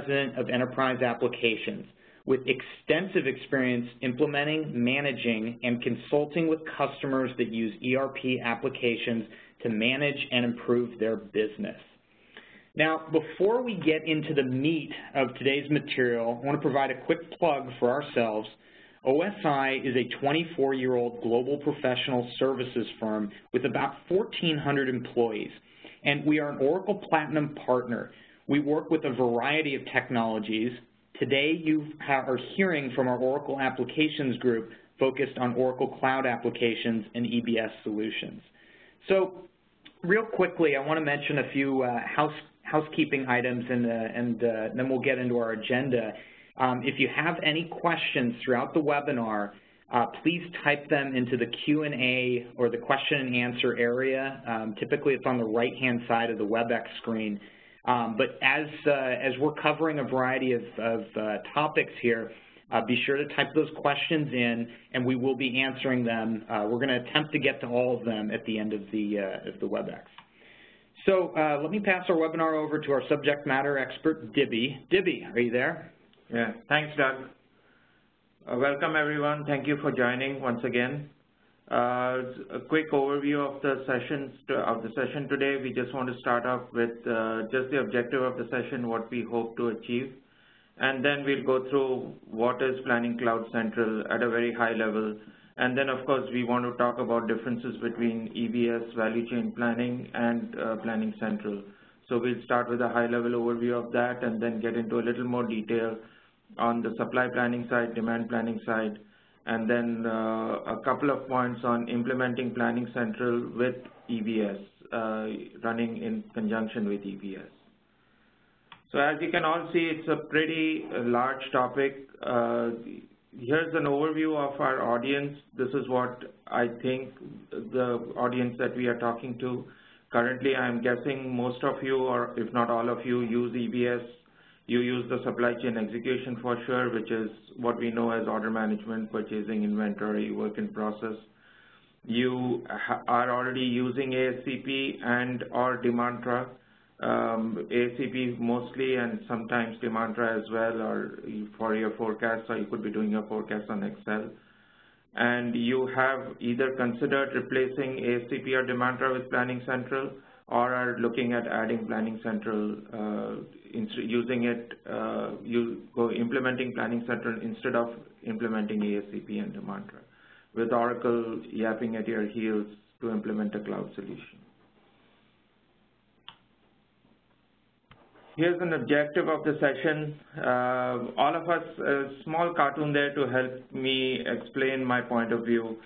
President of Enterprise Applications with extensive experience implementing, managing, and consulting with customers that use ERP applications to manage and improve their business. Now, before we get into the meat of today's material, I want to provide a quick plug for ourselves. OSI is a 24-year-old global professional services firm with about 1,400 employees, and we are an Oracle Platinum partner. We work with a variety of technologies. Today, you are hearing from our Oracle Applications Group focused on Oracle Cloud Applications and EBS solutions. So real quickly, I want to mention a few uh, house, housekeeping items and, uh, and uh, then we'll get into our agenda. Um, if you have any questions throughout the webinar, uh, please type them into the Q&A or the question and answer area. Um, typically, it's on the right-hand side of the WebEx screen. Um, but as, uh, as we're covering a variety of, of uh, topics here, uh, be sure to type those questions in, and we will be answering them. We're going to attempt to get to all of them at the end of the, of the WebEx. So uh, let me pass our webinar over to our subject matter expert, Dibby. Dibby, are you there? Yeah, thanks, Doug. Uh, welcome, everyone. Thank you for joining once again. Uh, a quick overview of the sessions of the session today. We just want to start off with uh, just the objective of the session, what we hope to achieve, and then we'll go through what is Planning Cloud Central at a very high level. And then, of course, we want to talk about differences between EBS, value chain planning, and uh, Planning Central. So we'll start with a high-level overview of that and then get into a little more detail on the supply planning side, demand planning side, and then uh, a couple of points on implementing Planning Central with EBS, uh, running in conjunction with EBS. So as you can all see, it's a pretty large topic. Uh, here's an overview of our audience. This is what I think the audience that we are talking to. Currently, I'm guessing most of you, or if not all of you, use EBS you use the supply chain execution for sure, which is what we know as order management, purchasing, inventory, work in process. You are already using ASCP and or Demantra, um, ASCP mostly and sometimes Demantra as well or for your forecast, or you could be doing your forecast on Excel. And you have either considered replacing ASCP or Demantra with Planning Central or are looking at adding Planning Central uh, using it, uh, you go implementing Planning Central instead of implementing ASCP and Demantra, with Oracle yapping at your heels to implement a cloud solution. Here's an objective of the session. Uh, all of us, a small cartoon there to help me explain my point of view.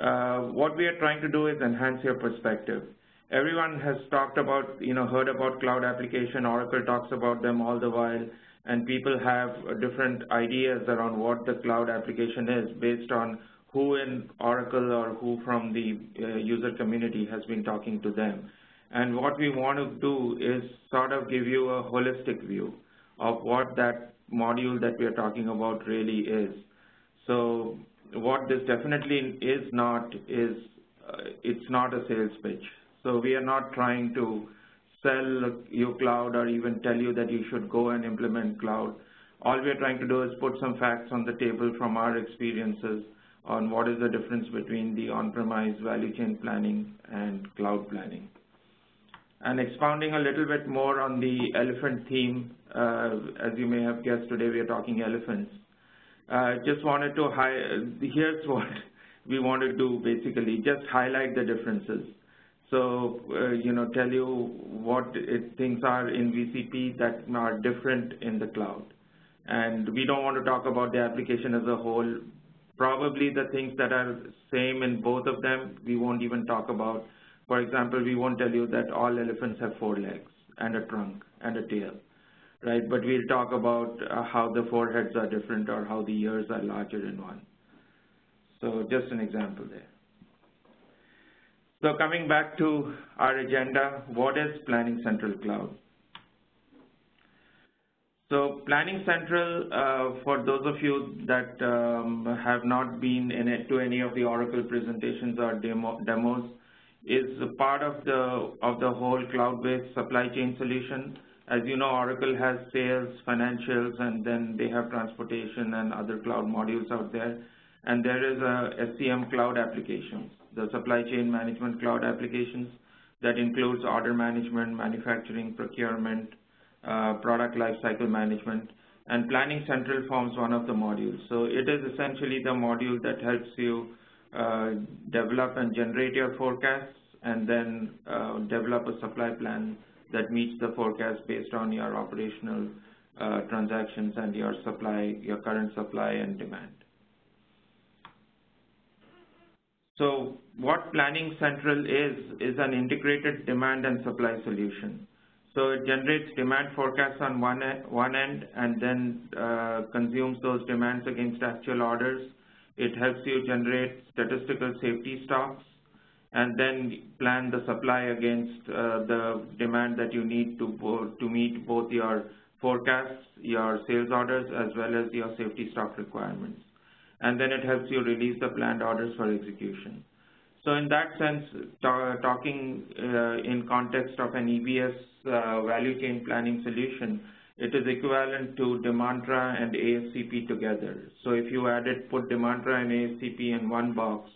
Uh, what we are trying to do is enhance your perspective everyone has talked about, you know, heard about cloud application. Oracle talks about them all the while, and people have different ideas around what the cloud application is based on who in Oracle or who from the uh, user community has been talking to them. And what we want to do is sort of give you a holistic view of what that module that we are talking about really is. So what this definitely is not is uh, it's not a sales pitch. So we are not trying to sell you cloud or even tell you that you should go and implement cloud. All we are trying to do is put some facts on the table from our experiences on what is the difference between the on-premise value chain planning and cloud planning. And expounding a little bit more on the elephant theme, uh, as you may have guessed today we are talking elephants. Uh, just wanted to, high here's what we want to do basically, just highlight the differences. So, uh, you know, tell you what it, things are in VCP that are different in the cloud. And we don't want to talk about the application as a whole. Probably the things that are same in both of them, we won't even talk about. For example, we won't tell you that all elephants have four legs and a trunk and a tail, right? But we'll talk about uh, how the foreheads are different or how the ears are larger in one. So just an example there. So coming back to our agenda, what is Planning Central Cloud? So Planning Central, uh, for those of you that um, have not been in it to any of the Oracle presentations or demo, demos, is part of the of the whole cloud-based supply chain solution. as you know, Oracle has sales, financials, and then they have transportation and other cloud modules out there. And there is a SCM cloud applications, the supply chain management cloud applications that includes order management, manufacturing, procurement, uh, product lifecycle management, and Planning Central forms one of the modules. So it is essentially the module that helps you uh, develop and generate your forecasts and then uh, develop a supply plan that meets the forecast based on your operational uh, transactions and your supply, your current supply and demand. So what Planning Central is, is an integrated demand and supply solution. So it generates demand forecasts on one, one end and then uh, consumes those demands against actual orders. It helps you generate statistical safety stocks and then plan the supply against uh, the demand that you need to, to meet both your forecasts, your sales orders, as well as your safety stock requirements. And then it helps you release the planned orders for execution. So in that sense, talking uh, in context of an EBS uh, value chain planning solution, it is equivalent to Demantra and ASCP together. So if you added, put Demantra and ASCP in one box,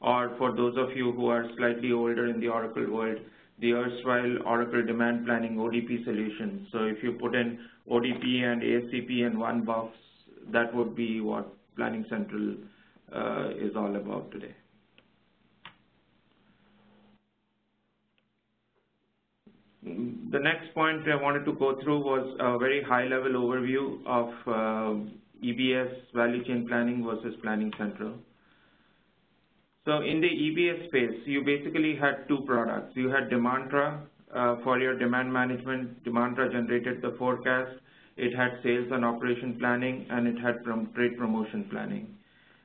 or for those of you who are slightly older in the Oracle world, the erstwhile Oracle Demand Planning ODP solution. So if you put in ODP and ASCP in one box, that would be what Planning Central uh, is all about today. The next point I wanted to go through was a very high-level overview of uh, EBS value chain planning versus Planning Central. So in the EBS space, you basically had two products. You had Demantra uh, for your demand management. Demantra generated the forecast. It had sales and operation planning, and it had trade promotion planning.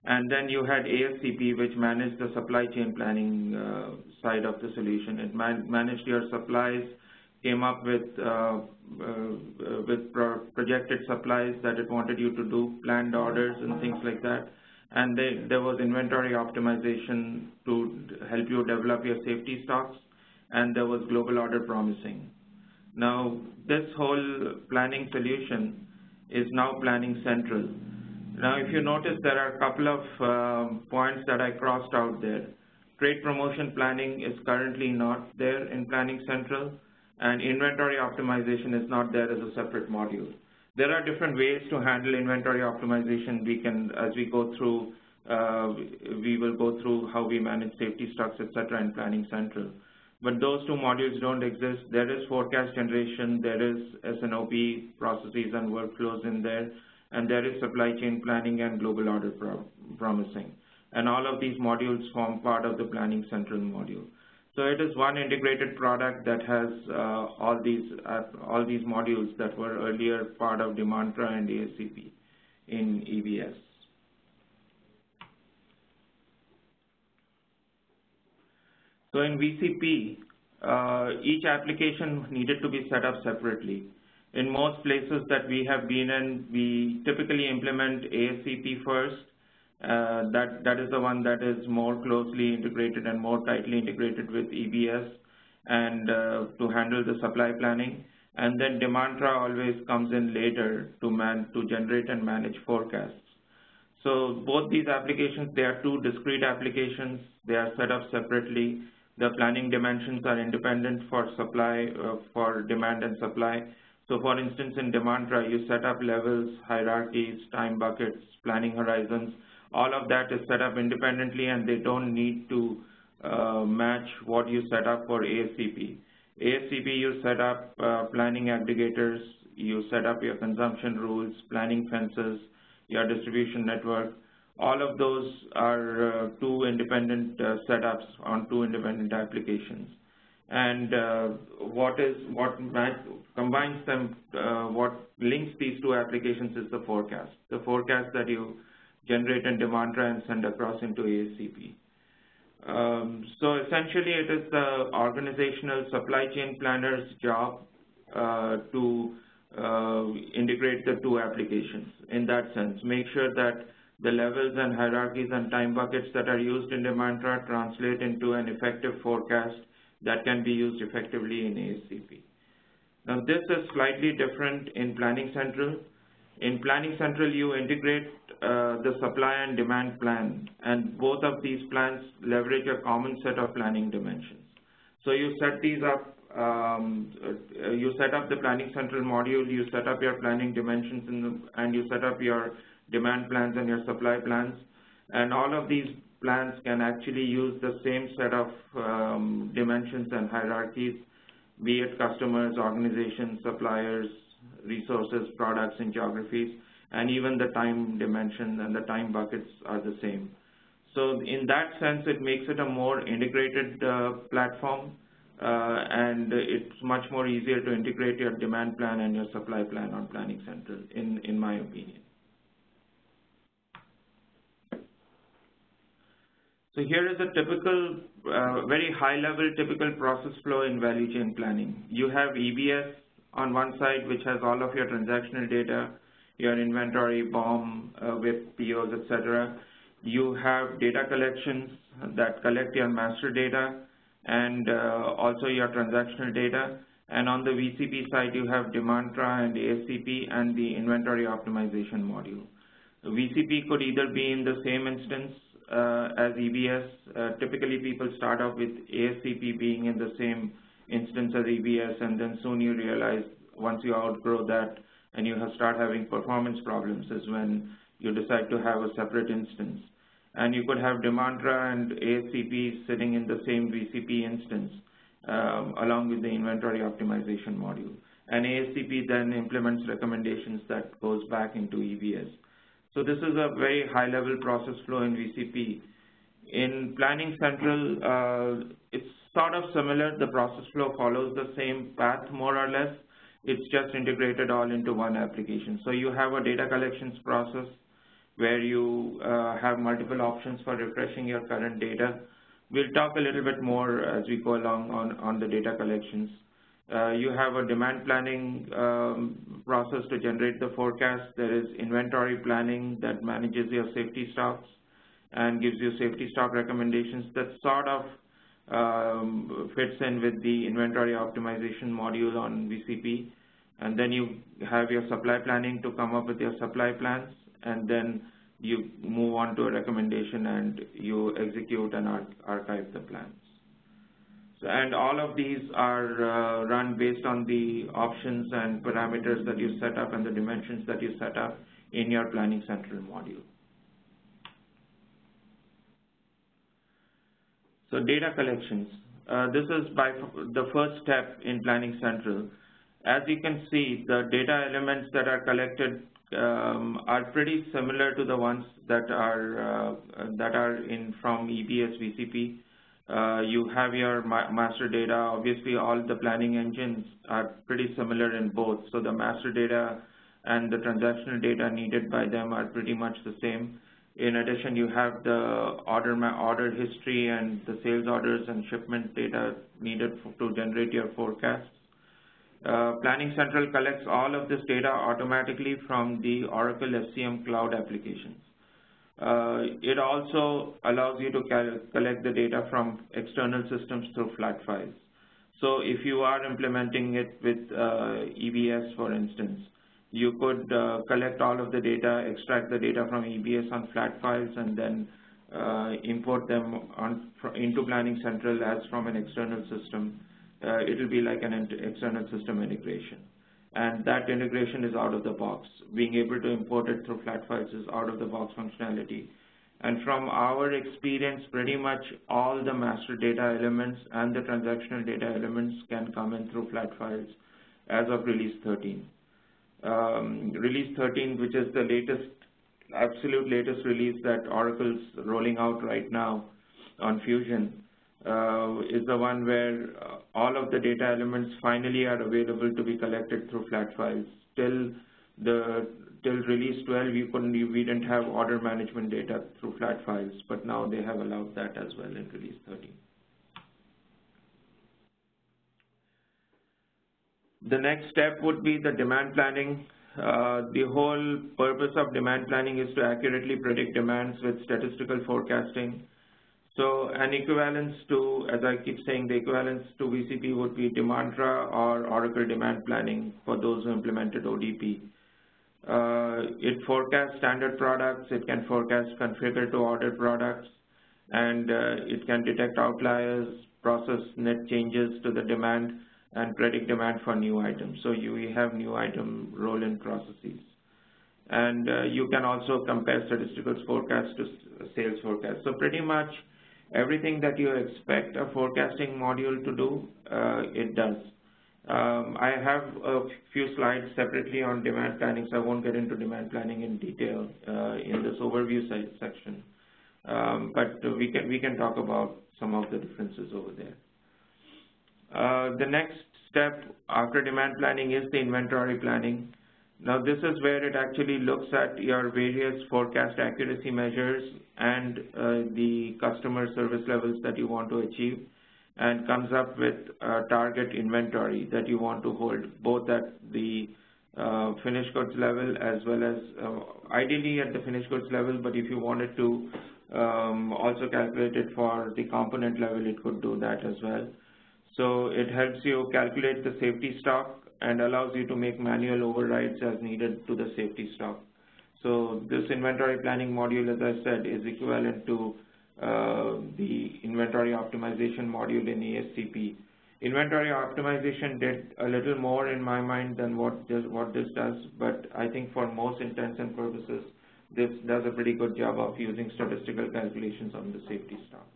And then you had ASCP, which managed the supply chain planning uh, side of the solution. It man managed your supplies, came up with uh, uh, with pro projected supplies that it wanted you to do, planned orders and things like that and they, there was inventory optimization to help you develop your safety stocks, and there was global order promising. Now, this whole planning solution is now Planning Central. Now, if you notice, there are a couple of uh, points that I crossed out there. Trade promotion planning is currently not there in Planning Central, and inventory optimization is not there as a separate module. There are different ways to handle inventory optimization. We can, as we go through, uh, we will go through how we manage safety stocks, etc., in Planning Central. But those two modules don't exist. There is forecast generation, there is S&OP processes and workflows in there, and there is supply chain planning and global order pro promising. And all of these modules form part of the Planning Central module. So it is one integrated product that has uh, all these uh, all these modules that were earlier part of Demantra and ASCP in EBS. So in VCP, uh, each application needed to be set up separately. In most places that we have been in, we typically implement ASCP first, uh, that that is the one that is more closely integrated and more tightly integrated with EBS and uh, to handle the supply planning. And then Demantra always comes in later to man to generate and manage forecasts. So both these applications, they are two discrete applications. They are set up separately. The planning dimensions are independent for supply, uh, for demand and supply. So for instance, in Demantra, you set up levels, hierarchies, time buckets, planning horizons, all of that is set up independently and they don't need to uh, match what you set up for ASCP. ASCP, you set up uh, planning aggregators, you set up your consumption rules, planning fences, your distribution network. All of those are uh, two independent uh, setups on two independent applications. And uh, what is what combines them, what links these two applications is the forecast. The forecast that you generate and Demantra and send across into ASCP. Um, so essentially it is the organizational supply chain planner's job uh, to uh, integrate the two applications in that sense. Make sure that the levels and hierarchies and time buckets that are used in Demantra translate into an effective forecast that can be used effectively in ASCP. Now this is slightly different in Planning Central. In Planning Central, you integrate uh, the supply and demand plan, and both of these plans leverage a common set of planning dimensions. So you set these up, um, uh, you set up the Planning Central module, you set up your planning dimensions, the, and you set up your demand plans and your supply plans, and all of these plans can actually use the same set of um, dimensions and hierarchies, be it customers, organizations, suppliers, resources, products, and geographies, and even the time dimension and the time buckets are the same. So in that sense, it makes it a more integrated uh, platform, uh, and it's much more easier to integrate your demand plan and your supply plan on Planning Central, in, in my opinion. So here is a typical, uh, very high-level typical process flow in value chain planning. You have EBS on one side, which has all of your transactional data, your inventory, BOM, uh, WIP, POs, etc. You have data collections that collect your master data and uh, also your transactional data. And on the VCP side, you have Demantra and ASCP and the inventory optimization module. VCP could either be in the same instance as EBS. Uh, typically, people start off with ASCP being in the same instance as EBS, and then soon you realize once you outgrow that and you have start having performance problems is when you decide to have a separate instance. And you could have Demantra and ASCP sitting in the same VCP instance um, along with the inventory optimization module. And ASCP then implements recommendations that goes back into EBS. So this is a very high-level process flow in VCP. In Planning Central, uh, it's sort of similar. The process flow follows the same path more or less. It's just integrated all into one application. So you have a data collections process where you uh, have multiple options for refreshing your current data. We'll talk a little bit more as we go along on, on the data collections. Uh, you have a demand planning um, process to generate the forecast. There is inventory planning that manages your safety stocks and gives you safety stock recommendations that sort of um, fits in with the inventory optimization module on VCP. And then you have your supply planning to come up with your supply plans, and then you move on to a recommendation and you execute and ar archive the plans. And all of these are uh, run based on the options and parameters that you set up and the dimensions that you set up in your Planning Central module. So data collections. Uh, this is by the first step in Planning Central. As you can see, the data elements that are collected um, are pretty similar to the ones that are uh, that are in from EBS VCP. Uh, you have your ma master data. Obviously, all the planning engines are pretty similar in both. So the master data and the transactional data needed by them are pretty much the same. In addition, you have the order order history and the sales orders and shipment data needed to generate your forecasts. Uh, Planning Central collects all of this data automatically from the Oracle SCM Cloud applications. Uh, it also allows you to collect the data from external systems through flat files. So if you are implementing it with uh, EBS, for instance, you could uh, collect all of the data, extract the data from EBS on flat files, and then uh, import them on, into Planning Central as from an external system. Uh, it will be like an external system integration. And that integration is out of the box. Being able to import it through flat files is out of the box functionality. And from our experience, pretty much all the master data elements and the transactional data elements can come in through flat files as of release 13 um, release 13, which is the latest, absolute latest release that Oracle's rolling out right now on Fusion, is the one where uh, all of the data elements finally are available to be collected through flat files. Till the till release 12, we couldn't, we didn't have order management data through flat files, but now they have allowed that as well in release 13. The next step would be the demand planning. Uh, the whole purpose of demand planning is to accurately predict demands with statistical forecasting. So an equivalence to, as I keep saying, the equivalence to VCP would be Demantra or Oracle Demand Planning for those who implemented ODP. Uh, it forecasts standard products, it can forecast configure to order products, and uh, it can detect outliers, process net changes to the demand, and predict demand for new items. So you have new item roll-in processes. And uh, you can also compare statistical forecast to sales forecast. So pretty much everything that you expect a forecasting module to do, uh, it does. Um, I have a few slides separately on demand planning, so I won't get into demand planning in detail uh, in this overview section. Um, but we can we can talk about some of the differences over there. Uh, the next step after demand planning is the inventory planning. Now this is where it actually looks at your various forecast accuracy measures and uh, the customer service levels that you want to achieve and comes up with a target inventory that you want to hold both at the uh, finished goods level as well as uh, ideally at the finished goods level but if you wanted to um, also calculate it for the component level it could do that as well. So it helps you calculate the safety stock and allows you to make manual overrides as needed to the safety stock. So this inventory planning module, as I said, is equivalent to uh, the inventory optimization module in ASCP. Inventory optimization did a little more in my mind than what this, what this does, but I think for most intents and purposes, this does a pretty good job of using statistical calculations on the safety stock.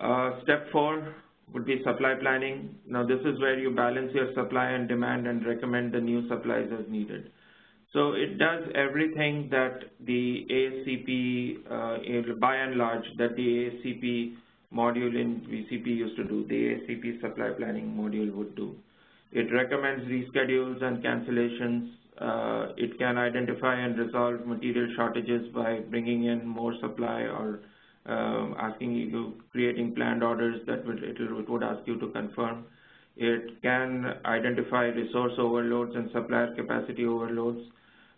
Uh, step four would be supply planning. Now this is where you balance your supply and demand and recommend the new supplies as needed. So it does everything that the ASCP, uh, by and large, that the ASCP module in VCP used to do, the ASCP supply planning module would do. It recommends reschedules and cancellations. Uh, it can identify and resolve material shortages by bringing in more supply or um, asking you creating planned orders that would, it would ask you to confirm. It can identify resource overloads and supplier capacity overloads.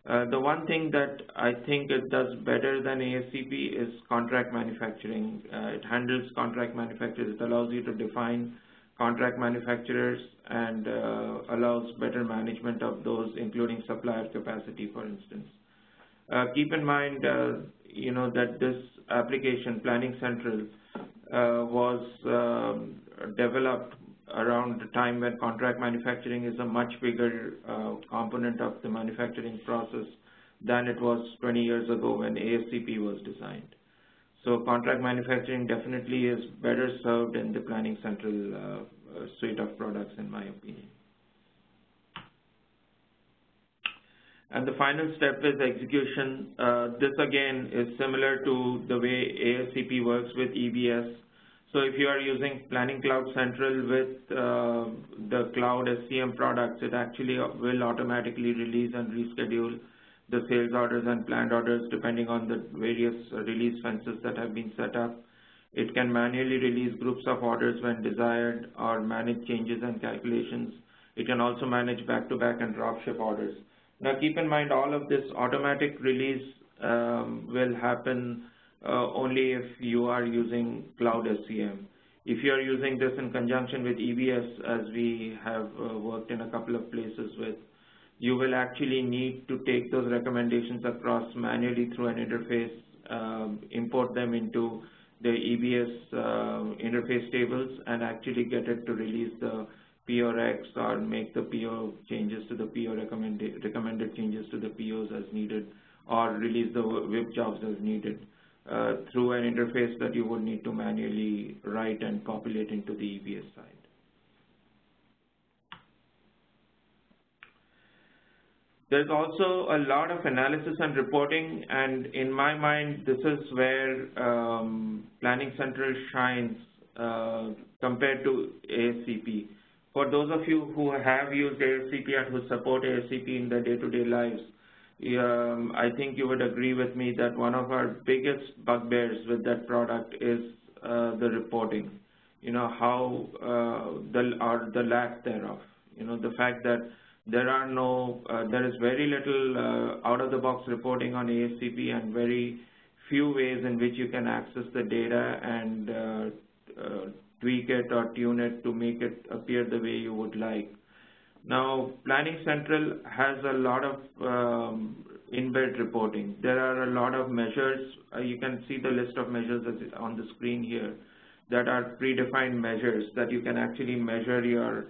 Uh, the one thing that I think it does better than ASCP is contract manufacturing. Uh, it handles contract manufacturers. It allows you to define contract manufacturers and uh, allows better management of those, including supplier capacity, for instance. Uh, keep in mind, uh, you know, that this application, Planning Central, uh, was um, developed around the time when contract manufacturing is a much bigger uh, component of the manufacturing process than it was 20 years ago when ASCP was designed. So contract manufacturing definitely is better served in the Planning Central uh, suite of products in my opinion. And the final step is execution. Uh, this again is similar to the way ASCP works with EBS. So if you are using Planning Cloud Central with uh, the Cloud SCM products, it actually will automatically release and reschedule the sales orders and planned orders depending on the various release fences that have been set up. It can manually release groups of orders when desired or manage changes and calculations. It can also manage back-to-back -back and dropship orders. Now keep in mind all of this automatic release um, will happen uh, only if you are using Cloud SCM. If you are using this in conjunction with EBS, as we have uh, worked in a couple of places with, you will actually need to take those recommendations across manually through an interface, um, import them into the EBS uh, interface tables, and actually get it to release the PORX or make the PO changes to the PO recommended, recommended changes to the POs as needed or release the WIP jobs as needed uh, through an interface that you would need to manually write and populate into the EBS side. There's also a lot of analysis and reporting, and in my mind, this is where um, Planning Central shines uh, compared to ASCP. For those of you who have used ASCP and who support ASCP in their day-to-day -day lives, um, I think you would agree with me that one of our biggest bugbears with that product is uh, the reporting. You know, how uh, the, or the lack thereof. You know, the fact that there are no, uh, there is very little uh, out-of-the-box reporting on ASCP and very few ways in which you can access the data and uh, uh, tweak it or tune it to make it appear the way you would like. Now, Planning Central has a lot of um, inbuilt reporting. There are a lot of measures. Uh, you can see the list of measures on the screen here that are predefined measures that you can actually measure your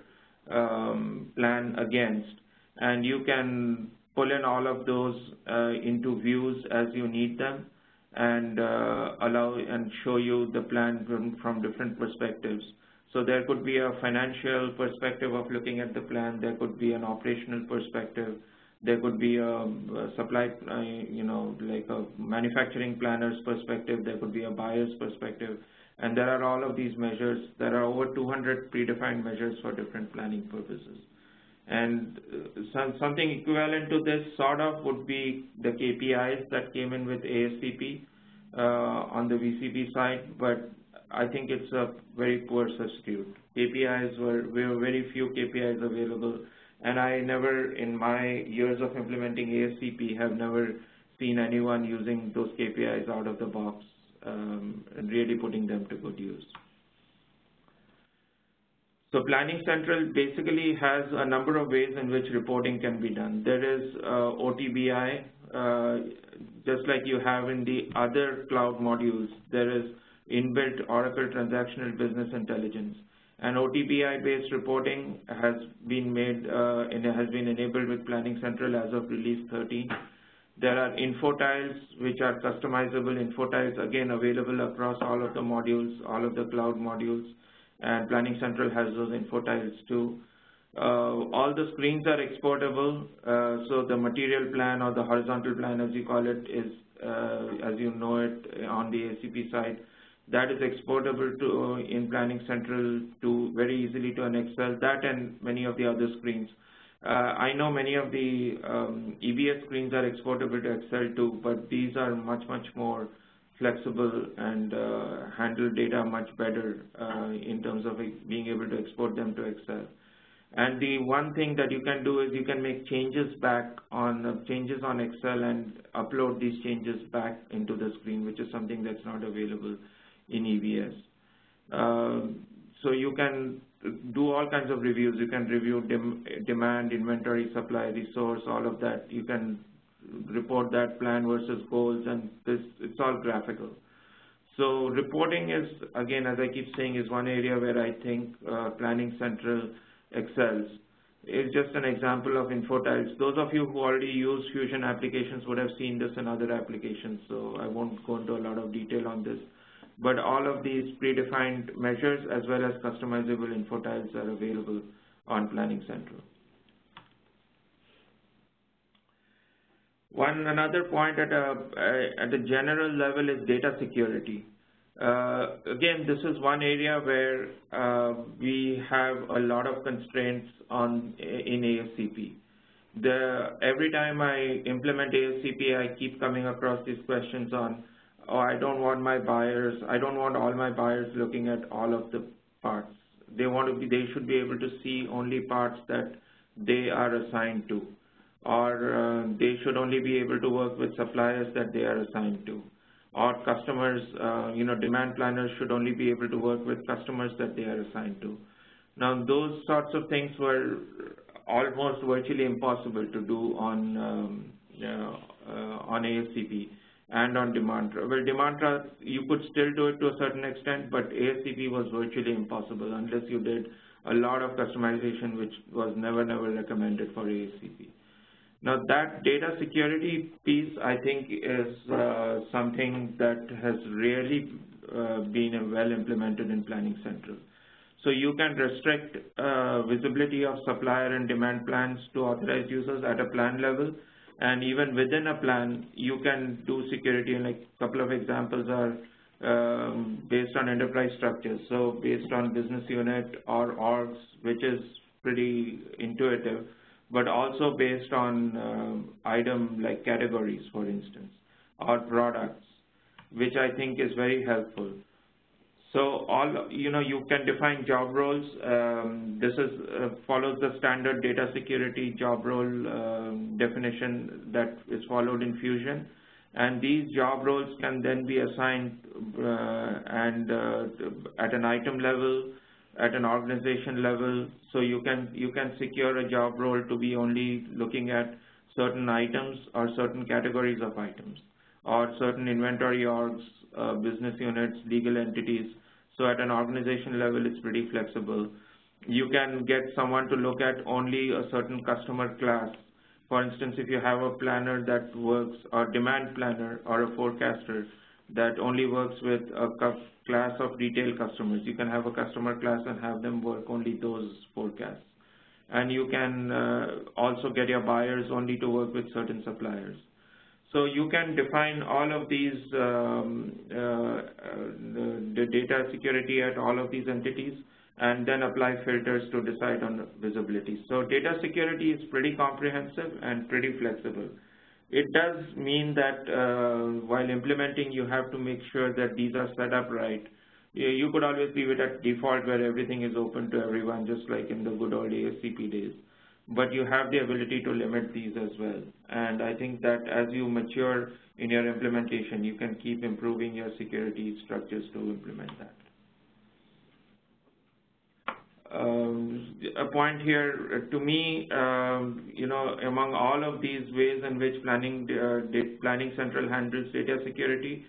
um, plan against. And you can pull in all of those uh, into views as you need them and uh, allow and show you the plan from, from different perspectives. So there could be a financial perspective of looking at the plan. There could be an operational perspective. There could be a, supply, uh, you know, like a manufacturing planner's perspective. There could be a buyer's perspective. And there are all of these measures. There are over 200 predefined measures for different planning purposes. And uh, some, something equivalent to this sort of would be the KPIs that came in with ASCP uh, on the VCP side, but I think it's a very poor substitute. KPIs were, were very few KPIs available, and I never, in my years of implementing ASCP, have never seen anyone using those KPIs out of the box um, and really putting them to good use. So Planning Central basically has a number of ways in which reporting can be done. There is uh, OTBI, uh, just like you have in the other cloud modules, there is inbuilt Oracle Transactional Business Intelligence. And OTBI-based reporting has been made uh, has been enabled with Planning Central as of release 13. There are info tiles, which are customizable info tiles, again available across all of the modules, all of the cloud modules, and Planning Central has those info tiles too. Uh, all the screens are exportable, uh, so the material plan or the horizontal plan, as you call it, is, uh, as you know it, on the ACP side, that is exportable to in Planning Central to very easily to an Excel, that and many of the other screens. Uh, I know many of the um, EBS screens are exportable to Excel too, but these are much, much more flexible and uh, handle data much better uh, in terms of being able to export them to Excel. And the one thing that you can do is you can make changes back on uh, changes on Excel and upload these changes back into the screen, which is something that's not available in EBS. Um, so you can do all kinds of reviews. You can review dem demand, inventory, supply, resource, all of that. You can report that plan versus goals, and this it's all graphical. So reporting is, again, as I keep saying, is one area where I think uh, Planning Central excels. It's just an example of info tiles. Those of you who already use Fusion applications would have seen this in other applications, so I won't go into a lot of detail on this but all of these predefined measures as well as customizable info tiles are available on Planning Central. One another point at a at a general level is data security. Uh, again, this is one area where uh, we have a lot of constraints on in ASCP. The every time I implement ASCP, I keep coming across these questions on oh, I don't want my buyers, I don't want all my buyers looking at all of the parts. They want to be, they should be able to see only parts that they are assigned to, or uh, they should only be able to work with suppliers that they are assigned to, or customers, uh, you know, demand planners should only be able to work with customers that they are assigned to. Now, those sorts of things were almost virtually impossible to do on um, uh, on ASCP and on demand. Well, Demantra, you could still do it to a certain extent, but ASCP was virtually impossible unless you did a lot of customization, which was never, never recommended for ASCP. Now that data security piece, I think, is uh, something that has really uh, been well implemented in Planning Central. So you can restrict uh, visibility of supplier and demand plans to authorized users at a plan level, and even within a plan, you can do security, and like a couple of examples are um, based on enterprise structures. So based on business unit or orgs, which is pretty intuitive, but also based on um, item like categories, for instance, or products, which I think is very helpful. So all, you know, you can define job roles. Um, this is uh, follows the standard data security job role um, definition that is followed in Fusion. and these job roles can then be assigned uh, and uh, at an item level, at an organization level, so you can you can secure a job role to be only looking at certain items or certain categories of items or certain inventory orgs, uh, business units, legal entities. So at an organization level, it's pretty flexible. You can get someone to look at only a certain customer class. For instance, if you have a planner that works, or demand planner or a forecaster that only works with a class of retail customers, you can have a customer class and have them work only those forecasts. And you can uh, also get your buyers only to work with certain suppliers. So you can define all of these, um, uh, uh, the, the, data security at all of these entities and then apply filters to decide on visibility. So data security is pretty comprehensive and pretty flexible. It does mean that uh, while implementing, you have to make sure that these are set up right. You could always leave it at default where everything is open to everyone, just like in the good old ASCP days but you have the ability to limit these as well. And I think that as you mature in your implementation, you can keep improving your security structures to implement that. Um, a point here, to me, um, you know, among all of these ways in which Planning, uh, Planning Central handles data security,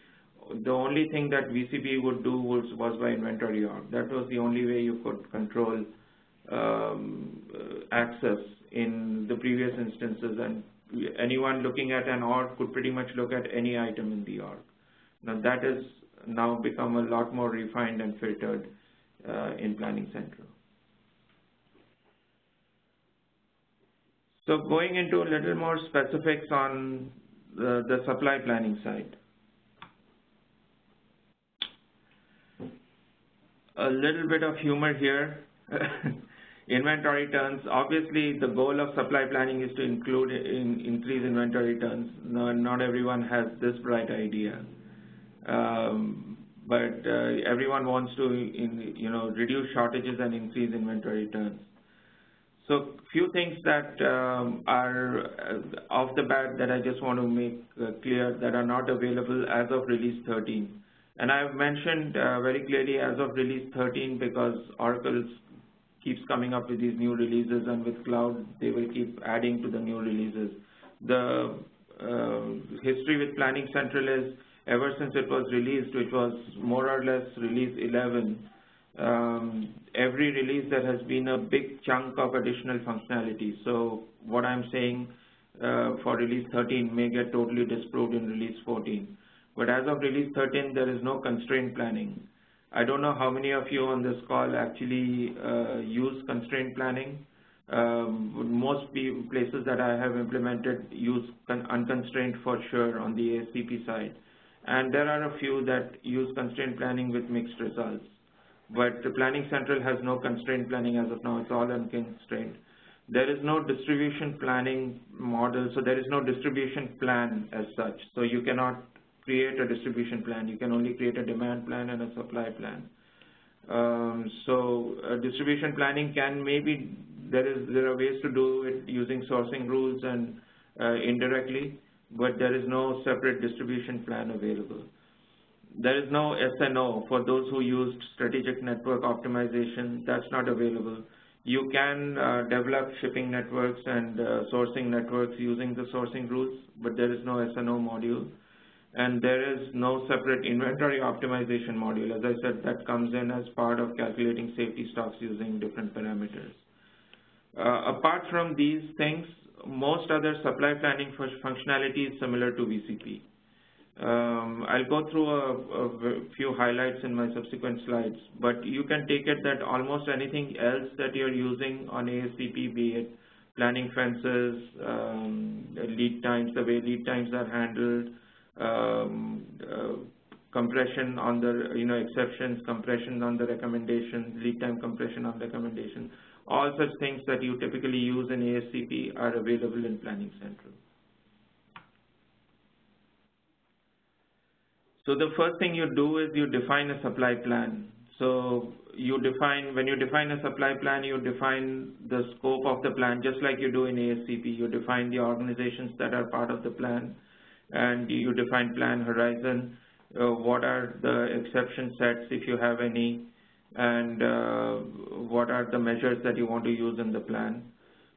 the only thing that VCP would do was, was by inventory org. That was the only way you could control um, access in the previous instances and anyone looking at an org could pretty much look at any item in the org. Now that has now become a lot more refined and filtered uh, in Planning Central. So going into a little more specifics on the, the supply planning side. A little bit of humor here. Inventory turns, obviously the goal of supply planning is to include in, increase inventory turns. No, not everyone has this bright idea. Um, but uh, everyone wants to in, you know, reduce shortages and increase inventory turns. So few things that um, are uh, off the bat that I just want to make uh, clear that are not available as of release 13. And I've mentioned uh, very clearly as of release 13 because Oracle keeps coming up with these new releases and with cloud they will keep adding to the new releases. The uh, history with Planning Central is ever since it was released, which was more or less release 11, um, every release there has been a big chunk of additional functionality. So what I'm saying uh, for release 13 may get totally disproved in release 14. But as of release 13, there is no constraint planning. I don't know how many of you on this call actually uh, use constraint planning. Um, most places that I have implemented use unconstrained for sure on the ASCP side. And there are a few that use constraint planning with mixed results. But the Planning Central has no constraint planning as of now. It's all unconstrained. There is no distribution planning model, so there is no distribution plan as such. So you cannot create a distribution plan. You can only create a demand plan and a supply plan. Um, so uh, distribution planning can maybe there is there are ways to do it using sourcing rules and uh, indirectly, but there is no separate distribution plan available. There is no SNO for those who used strategic network optimization. That's not available. You can uh, develop shipping networks and uh, sourcing networks using the sourcing rules, but there is no SNO module and there is no separate inventory optimization module. As I said, that comes in as part of calculating safety stocks using different parameters. Uh, apart from these things, most other supply planning functionality is similar to VCP. Um, I'll go through a, a, few highlights in my subsequent slides, but you can take it that almost anything else that you're using on ASCP, be it planning fences, um, lead times, the way lead times are handled, um, uh, compression on the, you know, exceptions, compression on the recommendation, lead time compression on recommendation. All such things that you typically use in ASCP are available in Planning Central. So the first thing you do is you define a supply plan. So you define, when you define a supply plan, you define the scope of the plan, just like you do in ASCP. You define the organizations that are part of the plan and you define plan horizon, uh, what are the exception sets if you have any, and uh, what are the measures that you want to use in the plan.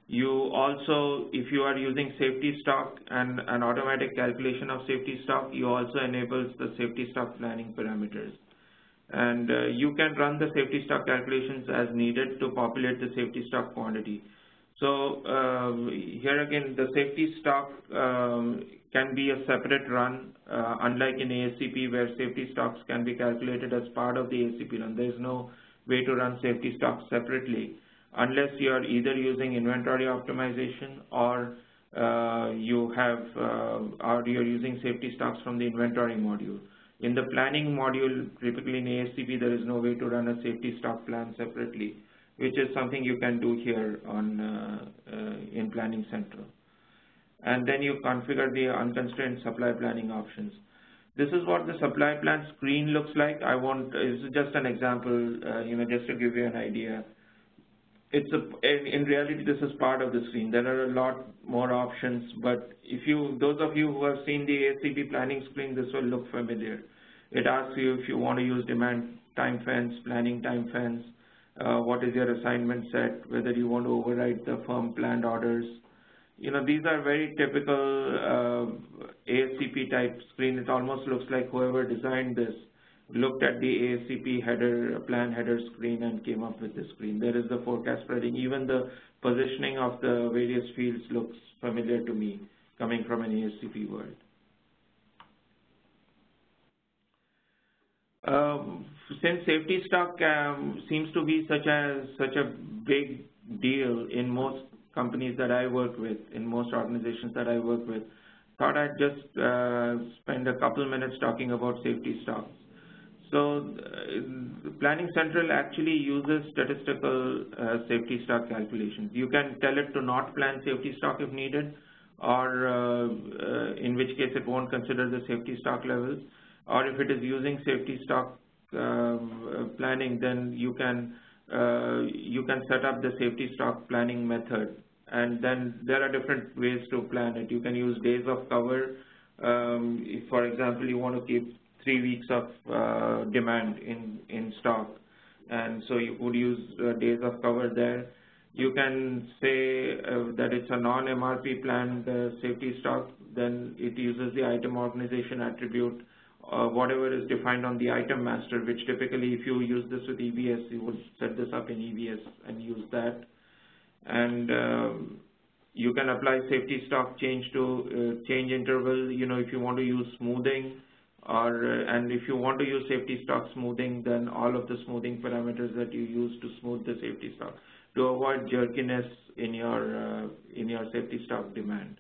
You also, if you are using safety stock and an automatic calculation of safety stock, you also enables the safety stock planning parameters. And uh, you can run the safety stock calculations as needed to populate the safety stock quantity. So um, here again, the safety stock um, can be a separate run, uh, unlike in ASCP where safety stocks can be calculated as part of the ASCP run. There is no way to run safety stocks separately unless you are either using inventory optimization or uh, you have uh, or you're using safety stocks from the inventory module. In the planning module, typically in ASCP, there is no way to run a safety stock plan separately, which is something you can do here on uh, uh in Planning Central. And then you configure the unconstrained supply planning options. This is what the supply plan screen looks like. I want, this is just an example, uh, you know, just to give you an idea it's a, in reality, this is part of the screen. There are a lot more options, but if you, those of you who have seen the ASCP planning screen, this will look familiar. It asks you if you want to use demand time fence, planning time fence, uh, what is your assignment set, whether you want to override the firm planned orders. You know, these are very typical uh, ASCP type screen. It almost looks like whoever designed this looked at the ASCP header, plan header screen and came up with the screen. There is the forecast spreading. Even the positioning of the various fields looks familiar to me coming from an ASCP world. Um, since safety stock um, seems to be such a such a big deal in most companies that I work with, in most organizations that I work with, thought I'd just uh, spend a couple minutes talking about safety stocks. So uh, Planning Central actually uses statistical uh, safety stock calculations. You can tell it to not plan safety stock if needed, or uh, uh, in which case it won't consider the safety stock levels. Or if it is using safety stock um, uh, planning, then you can uh, you can set up the safety stock planning method. And then there are different ways to plan it. You can use days of cover. Um, for example, you want to keep three weeks of uh, demand in, in stock. And so you would use uh, days of cover there. You can say uh, that it's a non-MRP planned safety stock, then it uses the item organization attribute, uh, whatever is defined on the item master, which typically if you use this with EBS, you would set this up in EBS and use that. And um, you can apply safety stock change to uh, change interval, you know, if you want to use smoothing, or and if you want to use safety stock smoothing, then all of the smoothing parameters that you use to smooth the safety stock to avoid jerkiness in your uh, in your safety stock demand.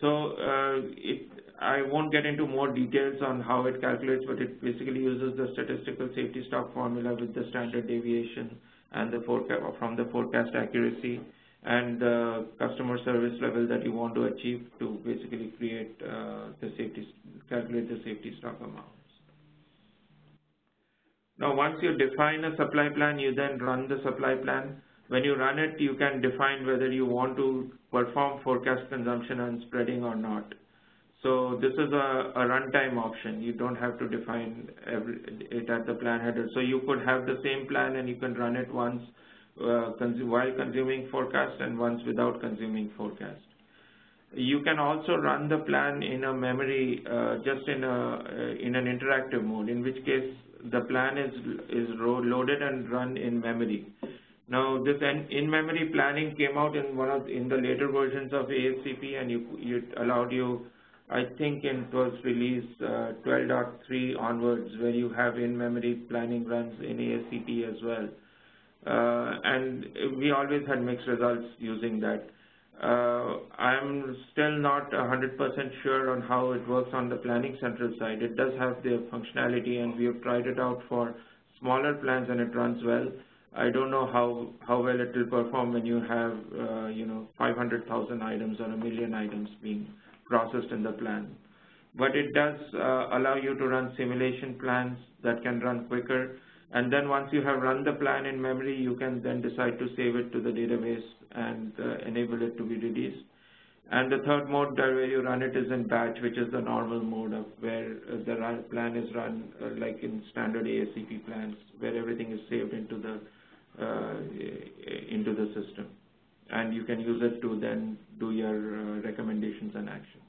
So uh, it, I won't get into more details on how it calculates, but it basically uses the statistical safety stock formula with the standard deviation and the forecast from the forecast accuracy and the customer service level that you want to achieve to basically create uh, the safety, calculate the safety stock amounts. Now, once you define a supply plan, you then run the supply plan. When you run it, you can define whether you want to perform forecast consumption and spreading or not. So this is a, a runtime option. You don't have to define every, it at the plan header. So you could have the same plan and you can run it once uh, while consuming forecast and once without consuming forecast. You can also run the plan in a memory, uh, just in a uh, in an interactive mode, in which case the plan is is loaded and run in memory. Now, this in-memory planning came out in one of in the later versions of ASCP, and you you allowed you, I think, it was release uh, 12.3 onwards, where you have in-memory planning runs in ASCP as well. Uh, and we always had mixed results using that. Uh, I'm still not 100% sure on how it works on the Planning Central side. It does have the functionality, and we have tried it out for smaller plans, and it runs well. I don't know how how well it will perform when you have uh, you know 500,000 items or a million items being processed in the plan. But it does uh, allow you to run simulation plans that can run quicker and then once you have run the plan in memory, you can then decide to save it to the database and uh, enable it to be released. And the third mode where you run it is in batch, which is the normal mode of where the plan is run like in standard ASCP plans, where everything is saved into the into the system and you can use it to then do your uh, recommendations and actions.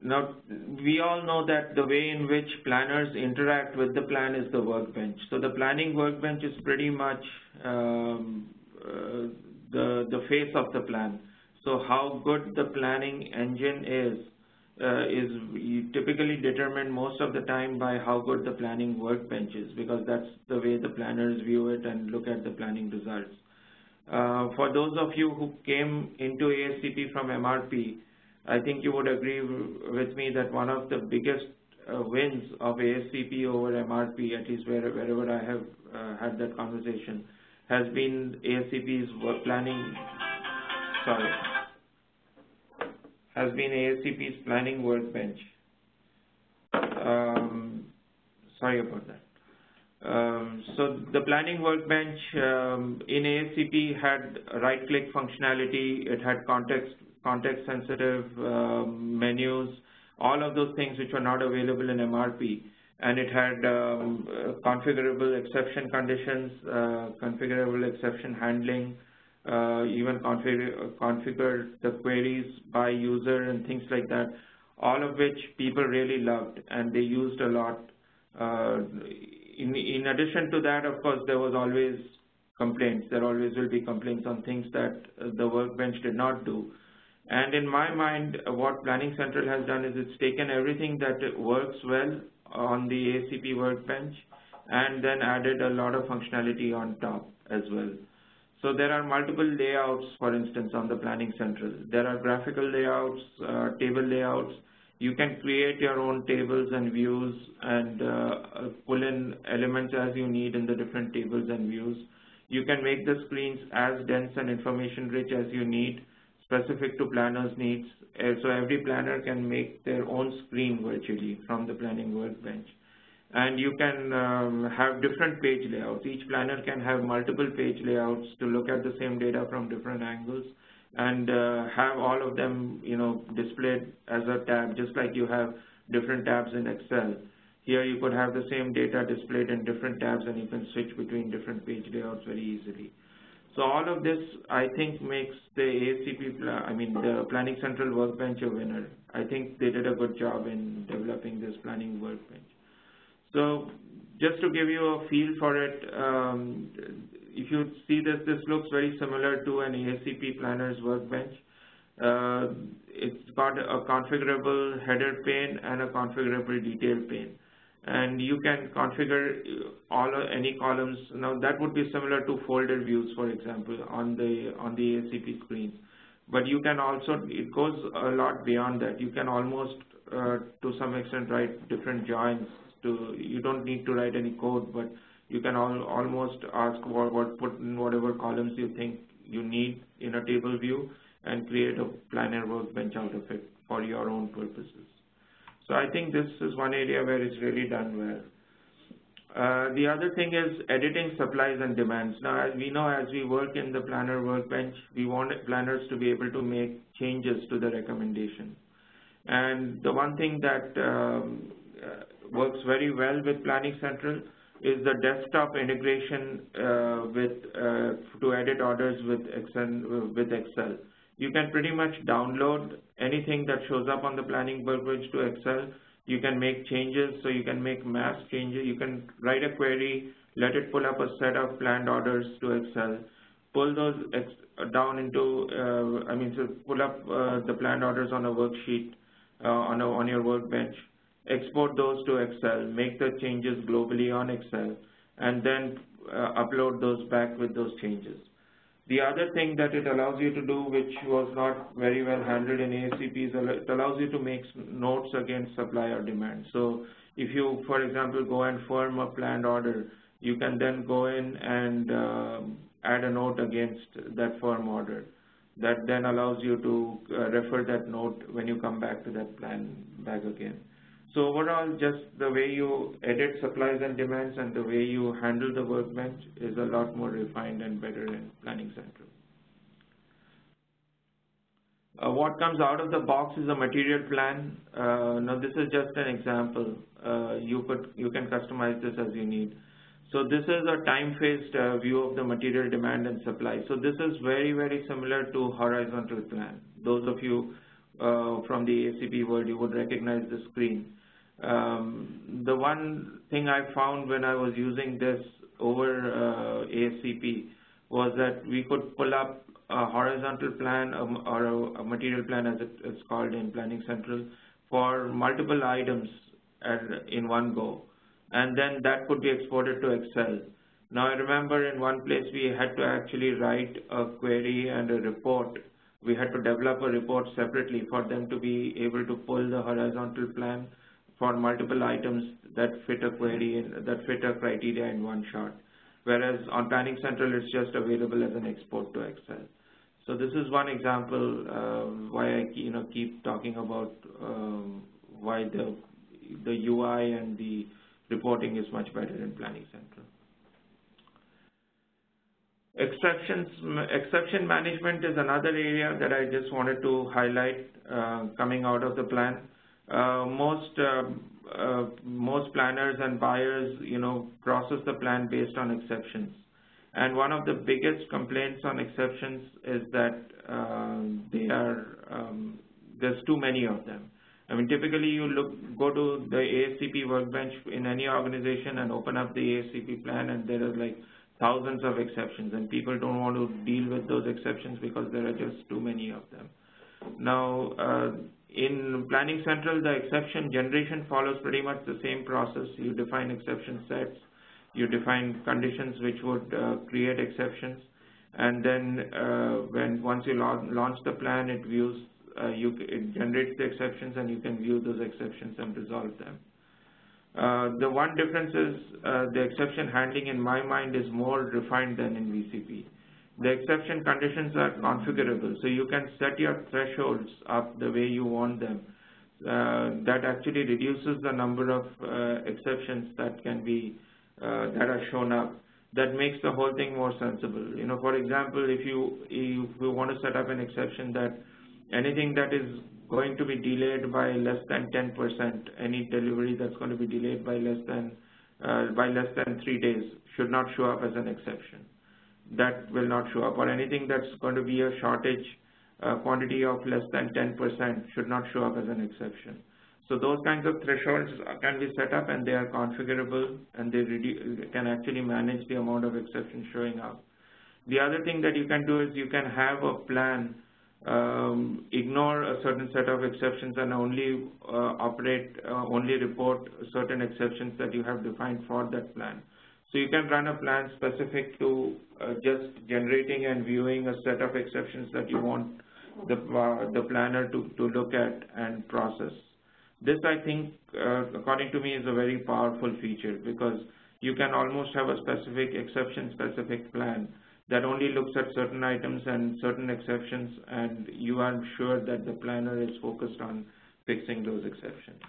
Now, we all know that the way in which planners interact with the plan is the workbench. So the planning workbench is pretty much um, uh, the, the face of the plan. So how good the planning engine is uh, is typically determined most of the time by how good the planning workbench is because that's the way the planners view it and look at the planning results. Uh, for those of you who came into ASCP from MRP, I think you would agree with me that one of the biggest uh, wins of ASCP over MRP, at least where, wherever I have uh, had that conversation, has been ASCP's planning, sorry, has been ASCP's planning workbench. Um, sorry about that. Um, so the planning workbench um, in ASCP had right-click functionality. It had context context-sensitive um, menus, all of those things which were not available in MRP. And it had um, configurable exception conditions, uh, configurable exception handling, uh, even configure, configure the queries by user and things like that, all of which people really loved and they used a lot. Uh, in, in addition to that, of course, there was always complaints. There always will be complaints on things that the workbench did not do. And in my mind, what Planning Central has done is it's taken everything that works well on the ASCP workbench and then added a lot of functionality on top as well. So there are multiple layouts, for instance, on the Planning Central. There are graphical layouts, uh, table layouts. You can create your own tables and views and uh, pull in elements as you need in the different tables and views. You can make the screens as dense and information rich as you need, specific to planners' needs. Uh, so every planner can make their own screen virtually from the planning workbench and you can um, have different page layouts. Each planner can have multiple page layouts to look at the same data from different angles and uh, have all of them, you know, displayed as a tab, just like you have different tabs in Excel. Here you could have the same data displayed in different tabs and you can switch between different page layouts very easily. So all of this, I think, makes the ASCP, I mean, the Planning Central Workbench a winner. I think they did a good job in developing this planning workbench. So just to give you a feel for it, um, if you see this, this looks very similar to an ASCP planner's workbench. Uh, it's got a configurable header pane and a configurable detail pane. And you can configure all any columns. Now that would be similar to folder views, for example, on the on the ASCP screens. But you can also, it goes a lot beyond that. You can almost, uh, to some extent, write different joins to you don't need to write any code, but you can all, almost ask what, what put in whatever columns you think you need in a table view and create a planner workbench out of it for your own purposes. So I think this is one area where it's really done well. Uh, the other thing is editing supplies and demands. Now, as we know, as we work in the planner workbench, we want planners to be able to make changes to the recommendation. And the one thing that um, uh, works very well with Planning Central is the desktop integration uh, with uh, to edit orders with Excel, with Excel. You can pretty much download anything that shows up on the planning workbench to Excel. You can make changes, so you can make mass changes. You can write a query, let it pull up a set of planned orders to Excel, pull those down into, uh, I mean, so pull up uh, the planned orders on a worksheet uh, on, a, on your workbench, export those to Excel, make the changes globally on Excel, and then uh, upload those back with those changes. The other thing that it allows you to do, which was not very well handled in ASCP, is it allows you to make notes against supply or demand. So if you, for example, go and firm a planned order, you can then go in and uh, add a note against that firm order. That then allows you to uh, refer that note when you come back to that plan back again. So overall, just the way you edit supplies and demands and the way you handle the workbench is a lot more refined and better in Planning Central. Uh, what comes out of the box is a material plan. Uh, now this is just an example. Uh, you could you can customize this as you need. So this is a time-phased uh, view of the material demand and supply. So this is very very similar to horizontal plan. Those of you uh, from the ASCP world, you would recognize the screen. Um, the one thing I found when I was using this over uh, ASCP was that we could pull up a horizontal plan um, or a, a, material plan as it's called in Planning Central for multiple items at, in one go. And then that could be exported to Excel. Now I remember in one place we had to actually write a query and a report. We had to develop a report separately for them to be able to pull the horizontal plan for multiple items that fit a query and that fit a criteria in one shot. Whereas on Planning Central, it's just available as an export to Excel. So this is one example uh, why I you know keep talking about um, why the the UI and the reporting is much better in Planning Central. Exceptions, exception management is another area that I just wanted to highlight uh, coming out of the plan. Uh, most uh, uh, most planners and buyers, you know, process the plan based on exceptions. And one of the biggest complaints on exceptions is that uh, they are um, there's too many of them. I mean, typically you look go to the ASCP workbench in any organization and open up the ASCP plan, and there are like thousands of exceptions, and people don't want to deal with those exceptions because there are just too many of them. Now, uh, in Planning Central, the exception generation follows pretty much the same process. You define exception sets, you define conditions which would uh, create exceptions. And then uh, when once you launch the plan it views uh, you it generates the exceptions and you can view those exceptions and resolve them. Uh, the one difference is uh, the exception handling in my mind is more refined than in VCP the exception conditions are configurable so you can set your thresholds up the way you want them uh, that actually reduces the number of exceptions that can be uh, that are shown up that makes the whole thing more sensible. You know, for example, if you if you want to set up an exception that anything that is going to be delayed by less than 10%, any delivery that's going to be delayed by less than uh, by less than three days should not show up as an exception. That will not show up, or anything that's going to be a shortage uh, quantity of less than 10% should not show up as an exception. So those kinds of thresholds can be set up and they are configurable and they can actually manage the amount of exceptions showing up. The other thing that you can do is you can have a plan, um, ignore a certain set of exceptions and only uh, operate, uh, only report certain exceptions that you have defined for that plan. So you can run a plan specific to uh, just generating and viewing a set of exceptions that you want the, uh, the planner to, to look at and process. This, I think, uh, according to me, is a very powerful feature because you can almost have a specific exception-specific plan that only looks at certain items and certain exceptions, and you are sure that the planner is focused on fixing those exceptions.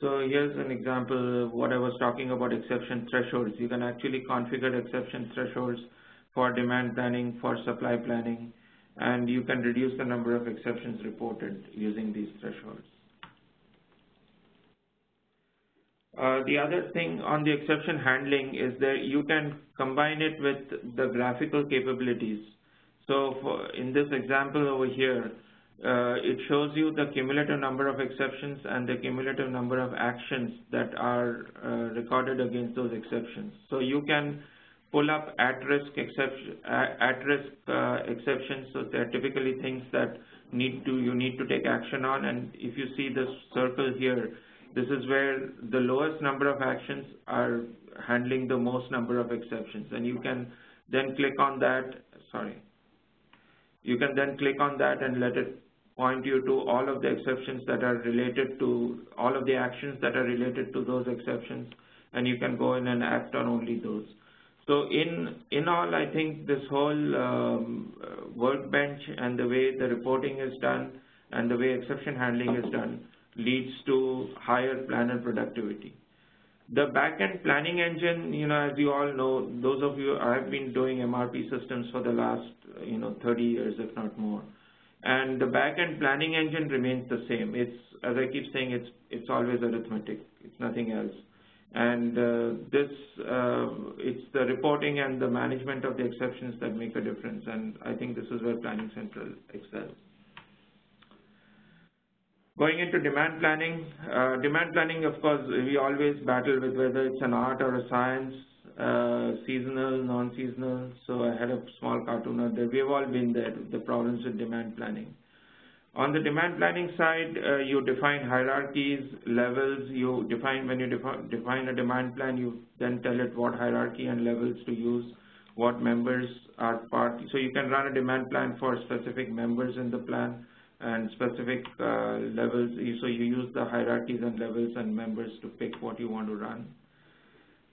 So here's an example of what I was talking about exception thresholds. You can actually configure exception thresholds for demand planning, for supply planning, and you can reduce the number of exceptions reported using these thresholds. Uh, the other thing on the exception handling is that you can combine it with the graphical capabilities. So for, in this example over here, it shows you the cumulative number of exceptions and the cumulative number of actions that are uh, recorded against those exceptions. So you can pull up at-risk exception, at-risk uh, exceptions. So they're typically things that need to you need to take action on. And if you see this circle here, this is where the lowest number of actions are handling the most number of exceptions. And you can then click on that. Sorry. You can then click on that and let it point you to all of the exceptions that are related to all of the actions that are related to those exceptions and you can go in and act on only those. So in in all, I think this whole um, workbench and the way the reporting is done and the way exception handling is done leads to higher planner productivity. The backend planning engine, you know, as you all know, those of you, I've been doing MRP systems for the last, you know, 30 years, if not more. And the backend planning engine remains the same. It's, as I keep saying, it's, it's always arithmetic. It's nothing else. And uh, this, uh, it's the reporting and the management of the exceptions that make a difference. And I think this is where Planning Central excels. Going into demand planning, uh, demand planning, of course, we always battle with whether it's an art or a science, uh, seasonal, non-seasonal. So I had a small cartoon out there. We've all been there, the problems with demand planning. On the demand planning side, uh, you define hierarchies, levels, you define, when you defi define a demand plan, you then tell it what hierarchy and levels to use, what members are part. So you can run a demand plan for specific members in the plan and specific uh, levels. So you use the hierarchies and levels and members to pick what you want to run.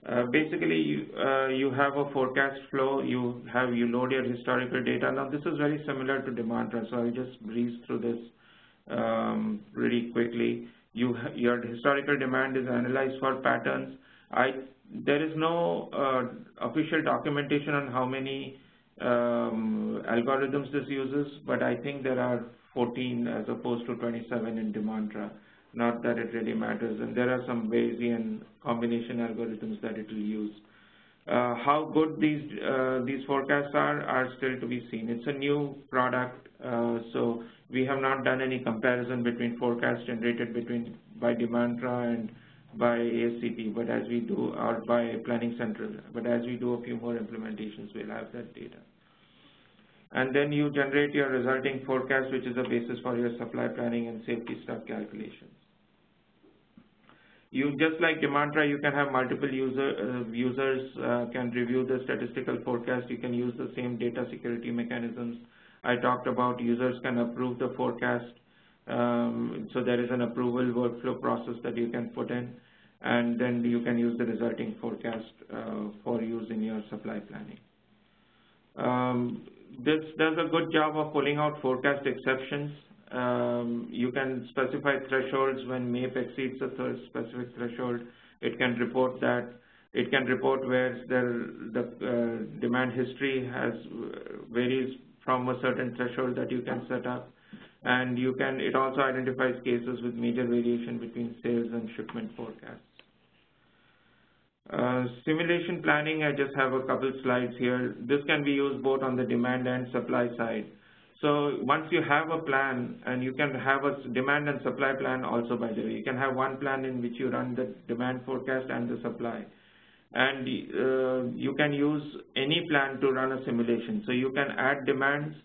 Uh, basically, you, uh, you have a forecast flow. You have you load your historical data. Now, this is very similar to Demantra, so I'll just breeze through this um, really quickly. You your historical demand is analyzed for patterns. I there is no uh, official documentation on how many um, algorithms this uses, but I think there are 14 as opposed to 27 in Demantra. Not that it really matters. And there are some Bayesian combination algorithms that it will use. Uh, how good these uh, these forecasts are are still to be seen. It's a new product, uh, so we have not done any comparison between forecasts generated between by Demantra and by ASCP, but as we do, or by Planning Central, but as we do a few more implementations, we'll have that data and then you generate your resulting forecast, which is the basis for your supply planning and safety stock calculations. You just like Demantra, you can have multiple user, uh, users uh, can review the statistical forecast. You can use the same data security mechanisms I talked about. Users can approve the forecast. Um, so there is an approval workflow process that you can put in, and then you can use the resulting forecast uh, for use in your supply planning. Um, this does a good job of pulling out forecast exceptions. Um, you can specify thresholds when MAPE exceeds a specific threshold. It can report that. It can report where there, the uh, demand history has uh, varies from a certain threshold that you can set up. And you can, it also identifies cases with major variation between sales and shipment forecasts. Uh, simulation planning, I just have a couple slides here. This can be used both on the demand and supply side. So once you have a plan, and you can have a demand and supply plan also, by the way. You can have one plan in which you run the demand forecast and the supply. And uh, you can use any plan to run a simulation. So you can add demands,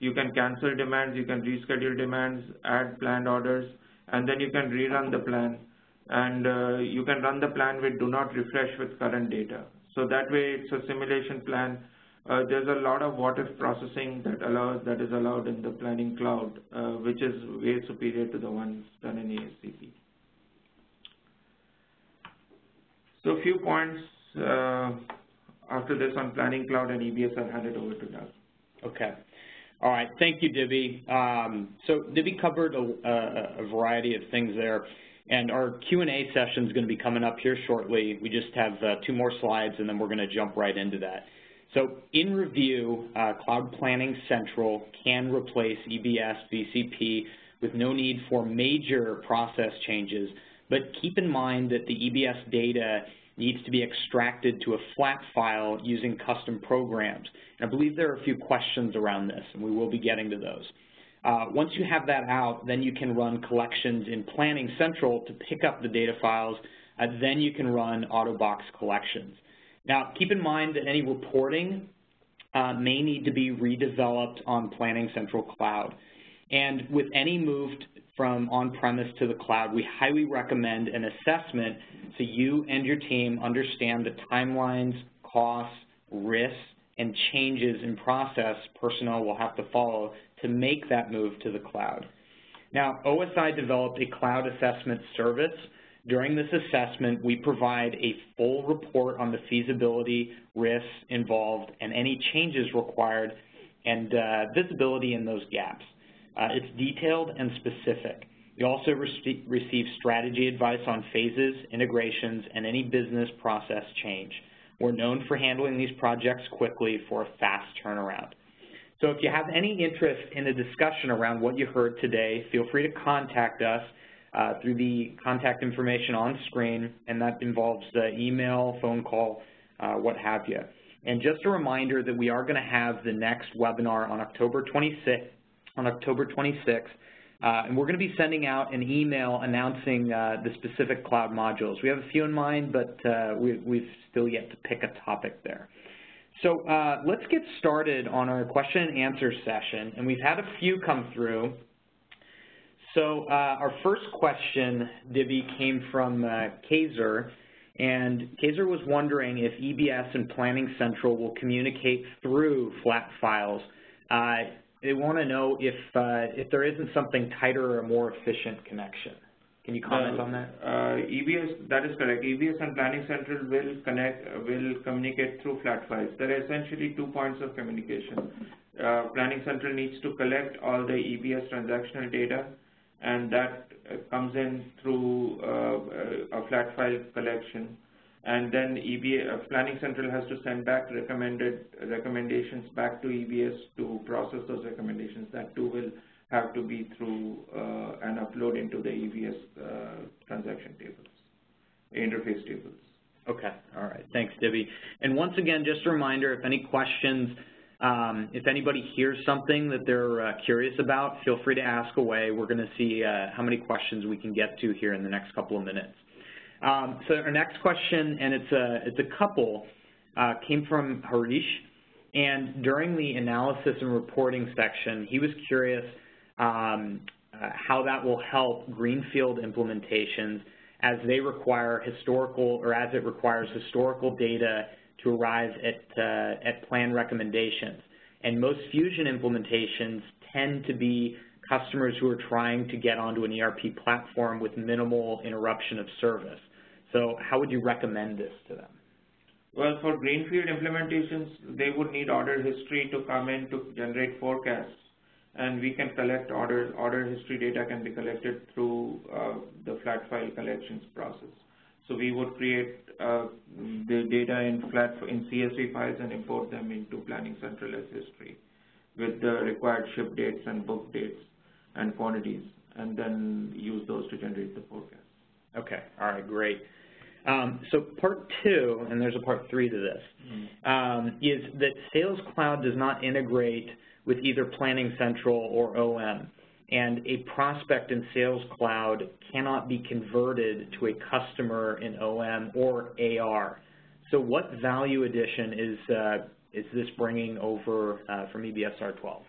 you can cancel demands, you can reschedule demands, add planned orders, and then you can rerun the plan and uh, you can run the plan with do not refresh with current data. So that way it's a simulation plan. Uh, there's a lot of what if processing that allows that is allowed in the planning cloud, uh, which is way superior to the ones done in ASCP. So a few points uh, after this on planning cloud and EBS, I'll hand it over to Doug. Okay. All right, thank you, Divi. Um, so Divi covered a, a, a variety of things there. And our Q&A session is going to be coming up here shortly. We just have uh, two more slides, and then we're going to jump right into that. So in review, uh, Cloud Planning Central can replace EBS VCP with no need for major process changes, but keep in mind that the EBS data needs to be extracted to a flat file using custom programs. And I believe there are a few questions around this, and we will be getting to those. Uh, once you have that out, then you can run collections in Planning Central to pick up the data files. Uh, then you can run AutoBox collections. Now, keep in mind that any reporting uh, may need to be redeveloped on Planning Central Cloud. And with any move from on-premise to the cloud, we highly recommend an assessment so you and your team understand the timelines, costs, risks, and changes in process personnel will have to follow to make that move to the cloud. Now, OSI developed a cloud assessment service. During this assessment, we provide a full report on the feasibility, risks involved, and any changes required, and uh, visibility in those gaps. Uh, it's detailed and specific. We also re receive strategy advice on phases, integrations, and any business process change. We're known for handling these projects quickly for a fast turnaround. So if you have any interest in a discussion around what you heard today, feel free to contact us uh, through the contact information on screen, and that involves the email, phone call, uh, what have you. And just a reminder that we are going to have the next webinar on October 26th, on October 26th, uh, and we're going to be sending out an email announcing uh, the specific cloud modules. We have a few in mind, but we, we've still yet to pick a topic there. So let's get started on our question and answer session, and we've had a few come through. So uh, our first question, Divi, came from uh, Kaiser, and Kaiser was wondering if EBS and Planning Central will communicate through flat files. Uh, they want to know if uh, if there isn't something tighter or more efficient connection. Can you comment uh, on that? Uh, EBS, that is correct. EBS and Planning Central will connect, will communicate through flat files. There are essentially two points of communication. Uh, Planning Central needs to collect all the EBS transactional data, and that uh, comes in through uh, a flat file collection and then EBS, uh, Planning Central has to send back recommended recommendations back to EBS to process those recommendations. That too will have to be through uh, and upload into the EBS uh, transaction tables, interface tables. Okay, all right, thanks, Divi. And once again, just a reminder, if any questions, um, if anybody hears something that they're uh, curious about, feel free to ask away. We're going to see uh, how many questions we can get to here in the next couple of minutes. Um, so our next question, and it's a, it's a couple, uh, came from Harish. And during the analysis and reporting section, he was curious um, uh, how that will help greenfield implementations as they require historical, or as it requires historical data to arrive at, uh, at plan recommendations. And most Fusion implementations tend to be customers who are trying to get onto an ERP platform with minimal interruption of service. So how would you recommend this to them? Well, for greenfield implementations, they would need order history to come in to generate forecasts. And we can collect order, order history data can be collected through uh, the flat file collections process. So we would create uh, the data in flat in CSV files and import them into Planning Central as history with the required ship dates and book dates and quantities, and then use those to generate the forecast. Okay, all right, great. Um, so part two, and there's a part three to this, mm-hmm. um, is that Sales Cloud does not integrate with either Planning Central or OM. And a prospect in Sales Cloud cannot be converted to a customer in OM or AR. So what value addition is, uh, is this bringing over uh, from EBS R12?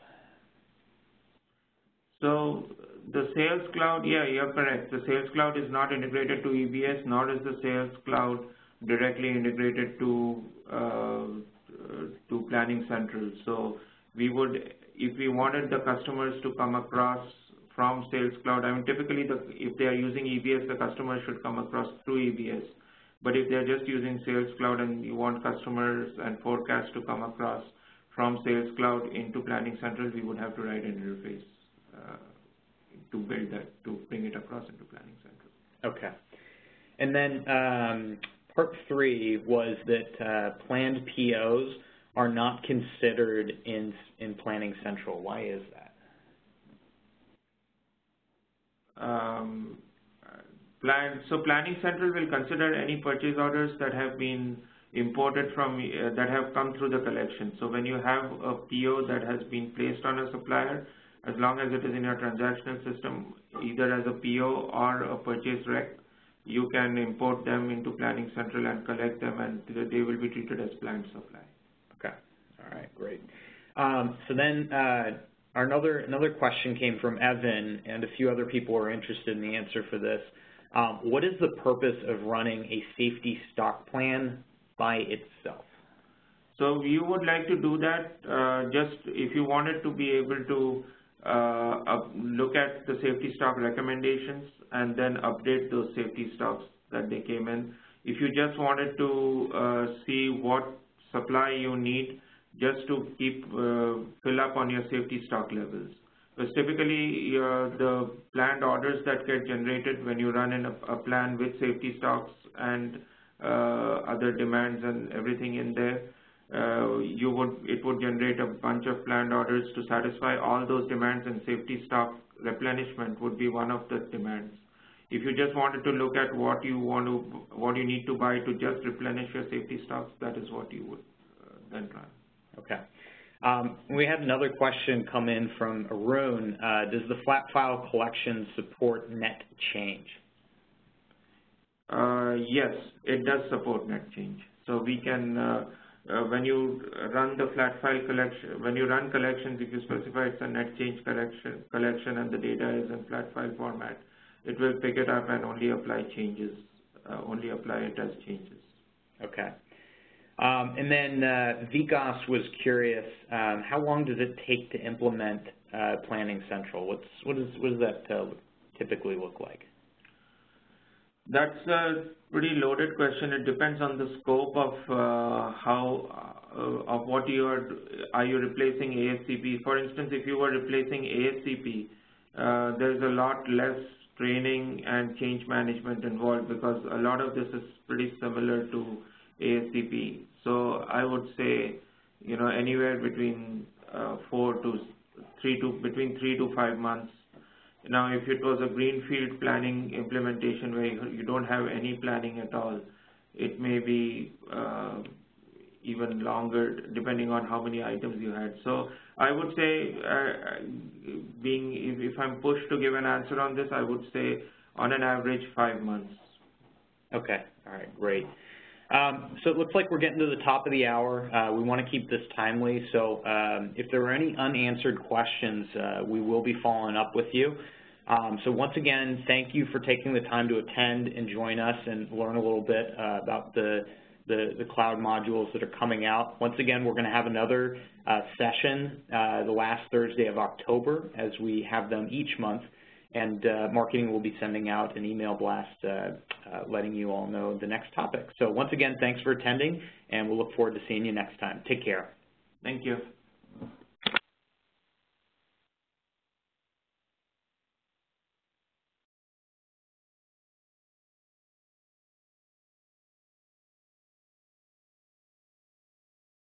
So the Sales Cloud, yeah, you're correct. The Sales Cloud is not integrated to EBS, nor is the Sales Cloud directly integrated to uh, to Planning Central. So we would, if we wanted the customers to come across from Sales Cloud, I mean, typically the, if they are using EBS, the customer should come across through EBS. But if they're just using Sales Cloud and you want customers and forecasts to come across from Sales Cloud into Planning Central, we would have to write an interface. Uh, to build that, to bring it across into Planning Central. Okay. And then um, part three was that uh, planned POs are not considered in, in Planning Central. Why is that? Um, plan, so Planning Central will consider any purchase orders that have been imported from, uh, that have come through the collection. So when you have a PO that has been placed on a supplier, as long as it is in your transactional system, either as a PO or a purchase rec, you can import them into Planning Central and collect them, and they will be treated as planned supply. All right, great. Um, so then uh, another, another question came from Evan, and a few other people are interested in the answer for this. Um, what is the purpose of running a safety stock plan by itself? So you would like to do that uh, just if you wanted to be able to uh, look at the safety stock recommendations and then update those safety stocks that they came in. If you just wanted to uh, see what supply you need just to keep uh, fill up on your safety stock levels, Because typically, the planned orders that get generated when you run in a, a plan with safety stocks and uh, other demands and everything in there, uh, you would it would generate a bunch of planned orders to satisfy all those demands and safety stock replenishment would be one of the demands. If you just wanted to look at what you want to what you need to buy to just replenish your safety stocks, that is what you would uh, then run. Okay. Um, we had another question come in from Arun. Uh, does the flat file collection support net change? Uh, yes, it does support net change. So we can, uh, uh, when you run the flat file collection, when you run collections, if you specify it's a net change collection, collection and the data is in flat file format, it will pick it up and only apply changes, uh, only apply it as changes. Okay. Um, and then uh, Vikas was curious, um, how long does it take to implement uh, Planning Central? What's, what, is, what does that uh, typically look like? That's a pretty loaded question. It depends on the scope of uh, how uh, of what you are are you replacing ASCP. For instance, if you were replacing ASCP, uh, there's a lot less training and change management involved because a lot of this is pretty similar to ASCP. So I would say, you know, anywhere between uh, four to three to between three to five months. Now, if it was a greenfield planning implementation where you don't have any planning at all, it may be uh, even longer depending on how many items you had. So I would say, uh, being if, if I'm pushed to give an answer on this, I would say on an average five months. Okay. All right. Great. Um, so it looks like we're getting to the top of the hour. Uh, we want to keep this timely, so um, if there are any unanswered questions, uh, we will be following up with you. Um, so once again, thank you for taking the time to attend and join us and learn a little bit uh, about the, the, the, cloud modules that are coming out. Once again, we're going to have another uh, session uh, the last Thursday of October as we have them each month and uh, marketing will be sending out an email blast uh, uh, letting you all know the next topic. So once again, thanks for attending, and we'll look forward to seeing you next time. Take care. Thank you.